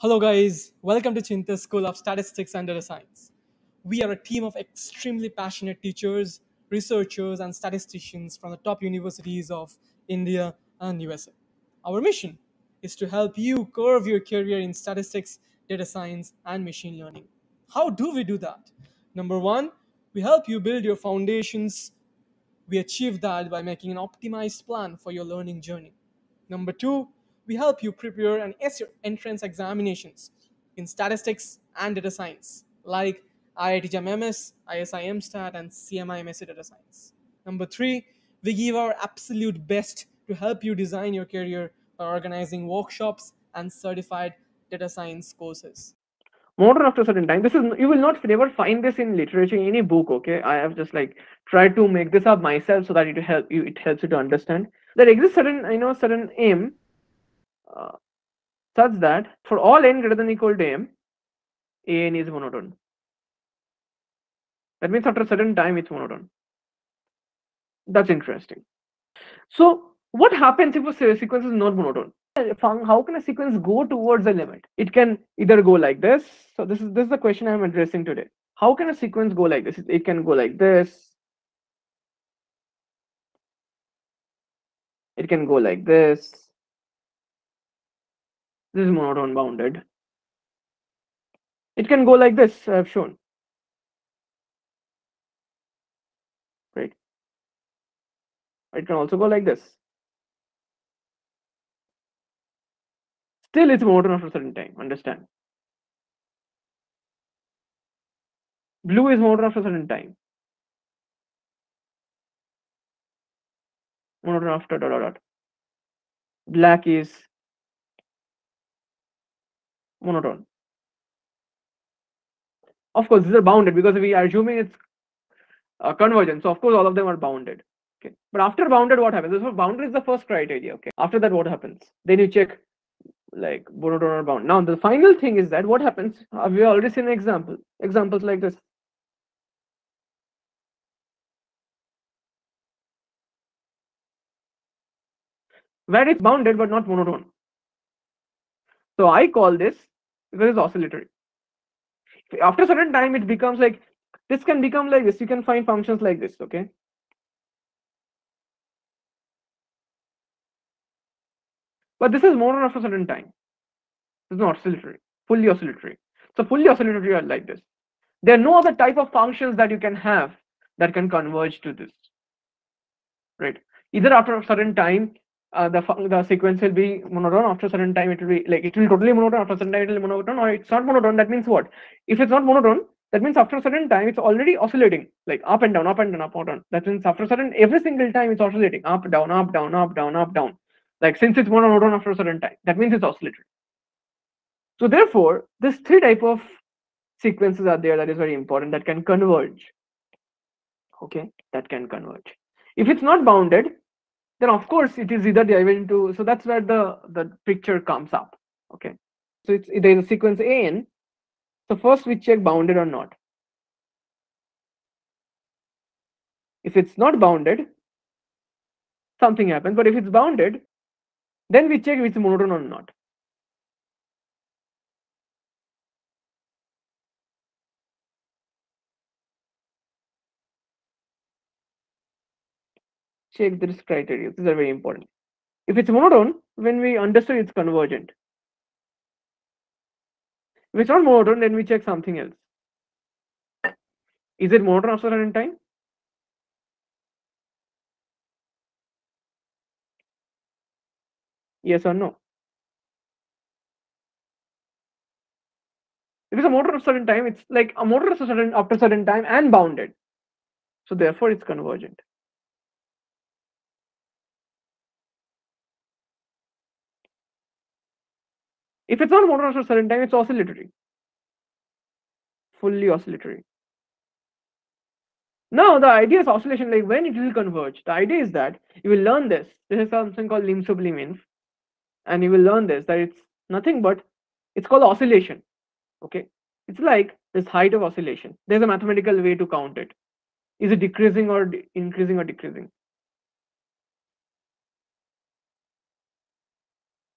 Hello, guys. Welcome to Cheenta School of Statistics and Data Science. We are a team of extremely passionate teachers, researchers, and statisticians from the top universities of India and USA. Our mission is to help you curve your career in statistics, data science, and machine learning. How do we do that? Number one, we help you build your foundations. We achieve that by making an optimized plan for your learning journey. Number two, we help you prepare and ace your entrance examinations in statistics and data science, like IIT JAM MS, ISI Stat, and CMI MSc Data Science. Number three, we give our absolute best to help you design your career by organizing workshops and certified data science courses. Modern after a certain time. This is you will not never find this in literature in any book. Okay, I have just like tried to make this up myself so that it help you. It helps you to understand there exists certain you know certain aim uh, such that for all n greater than equal to m, an is monotone. That means after a certain time it's monotone. That's interesting. So what happens if a sequence is not monotone? How can a sequence go towards a limit? It can either go like this. So this is this is the question I'm addressing today. How can a sequence go like this? It can go like this. It can go like this. This is not unbounded. It can go like this, I've shown. Right. It can also go like this. Still, it's monotone after a certain time. Understand? Blue is monotone after a certain time. Monotone after dot dot dot. Black is monotone. Of course, these are bounded because we are assuming it's uh, convergent. So of course, all of them are bounded. Okay, but after bounded, what happens? So bounded is the first criteria. Okay, after that, what happens? Then you check like monotone or bound. Now the final thing is that what happens? Uh, we already seen an example. Examples like this. Where it's bounded but not monotone. So I call this because it's oscillatory. After a certain time, it becomes like this can become like this. You can find functions like this. Okay. But this is monotone after a certain time. It's not oscillatory, fully oscillatory. So fully oscillatory are like this. There are no other type of functions that you can have that can converge to this. Right. Either after a certain time, uh, the the sequence will be monotone after a certain time it will be like it will totally monotone after a certain time it will be monotone or it's not monotone that means what? If it's not monotone that means after a certain time it's already oscillating like up and down up and down up and down. That means after a certain every single time it's oscillating up down up down up down up down. Like since it's monotone after a certain time that means it's oscillatory so therefore these three type of sequences are there that is very important that can converge. Okay? That can converge. If it's not bounded then of course it is either divided into so that's where the the picture comes up okay? So it's there's a sequence an so first we check bounded or not. If it's not bounded something happens but if it's bounded then we check if it's monotone or not check this criteria. These are very important. If it's monotone, when we understand it's convergent. If it's not monotone, then we check something else. Is it monotone after certain time? Yes or no? If it's a motor of certain time, it's like a motor of certain after a certain time and bounded. So therefore it's convergent. If it's not motor certain time, it's oscillatory. Fully oscillatory. Now the idea is oscillation, like when it will converge. The idea is that you will learn this. This is something called lim sup lim and you will learn this that it's nothing but it's called oscillation. Okay, it's like this height of oscillation. There's a mathematical way to count it. Is it decreasing or de increasing or decreasing?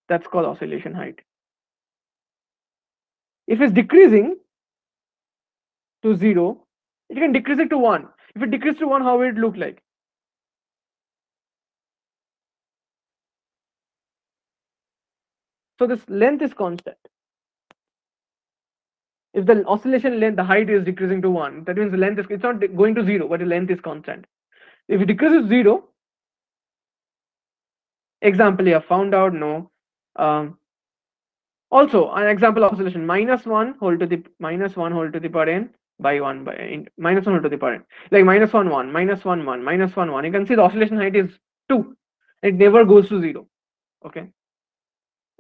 That's called oscillation height. If it's decreasing to 0, it can decrease it to 1. If it decreases to 1, how will it look like? So this length is constant. If the oscillation length, the height is decreasing to 1, that means the length is, it's not going to 0, but the length is constant. If it decreases 0, example you have found out, no. Um, also, an example of oscillation, minus 1 whole to the minus 1 whole to the power n by 1 by in, minus 1 whole to the power n. Like minus 1, 1, minus 1, 1, minus 1, 1. You can see the oscillation height is 2. It never goes to 0. Okay.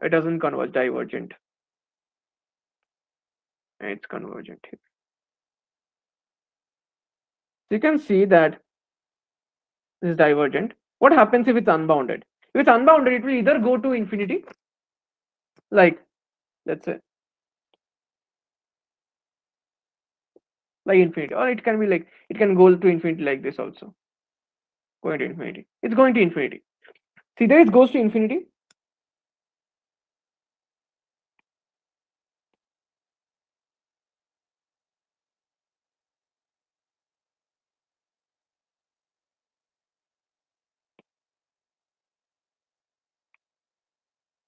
It doesn't converge divergent. It's convergent here. So you can see that this is divergent. What happens if it's unbounded? If it's unbounded, it will either go to infinity, like let's say like infinity. Or it can be like it can go to infinity like this also. Going to infinity. It's going to infinity. See there it goes to infinity.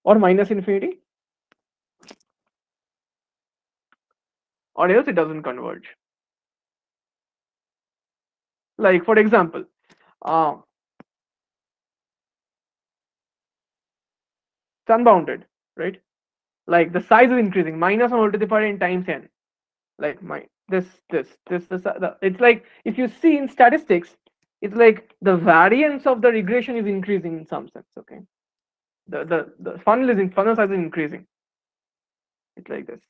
Or minus infinity or else it doesn't converge. Like for example, uh, it's unbounded, right? Like the size is increasing, minus one power n times n. Like my this this this this. Uh, the, it's like if you see in statistics, it's like the variance of the regression is increasing in some sense. Okay, the the the funnel is in funnel size is increasing. It's like this.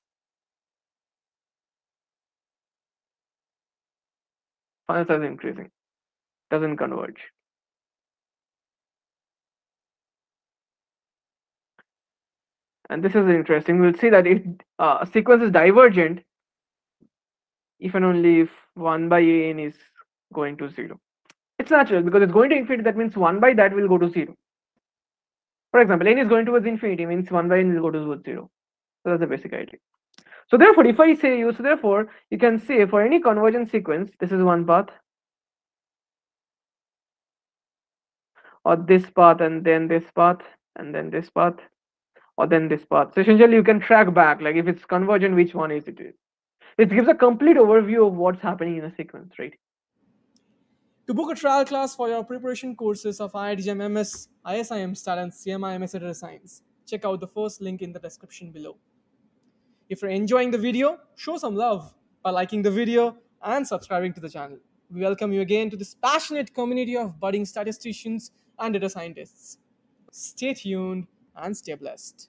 Size increasing, doesn't converge. And this is interesting. We'll see that if uh, a sequence is divergent, if and only if 1 by n is going to 0. It's natural because it's going to infinity, that means 1 by that will go to 0. For example, n is going towards infinity, means 1 by n will go towards 0. So that's the basic idea. So therefore, if I say you, so therefore, you can say for any convergent sequence, this is one path, or this path, and then this path, and then this path, or then this path. So essentially, you can track back, like if it's convergent, which one is it. It gives a complete overview of what's happening in a sequence, right? To book a trial class for your preparation courses of IIT JAM MS, ISI MStat, and CMI MS Data Science, check out the first link in the description below. If you're enjoying the video, show some love by liking the video and subscribing to the channel. We welcome you again to this passionate community of budding statisticians and data scientists. Stay tuned and stay blessed.